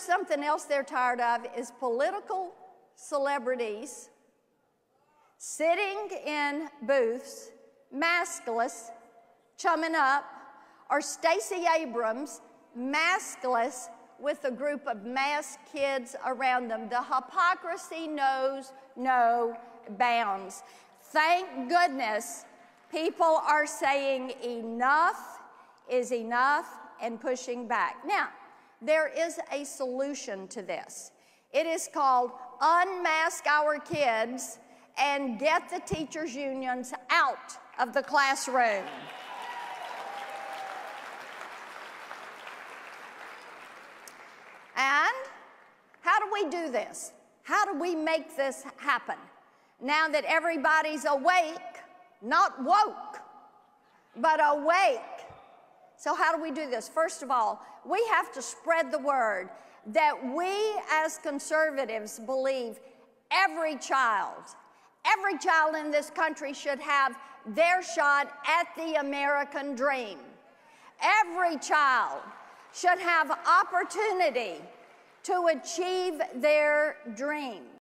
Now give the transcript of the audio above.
something else they're tired of is political celebrities sitting in booths, maskless, chumming up, or Stacey Abrams, maskless, with a group of masked kids around them. The hypocrisy knows no bounds. Thank goodness people are saying enough is enough and pushing back. Now, there is a solution to this. It is called Unmask Our Kids and Get the Teachers' Unions Out of the Classroom. And how do we do this? How do we make this happen? Now that everybody's awake, not woke, but awake. So, how do we do this? First of all, we have to spread the word that we as conservatives believe every child, every child in this country should have their shot at the American dream. Every child should have opportunity to achieve their dream.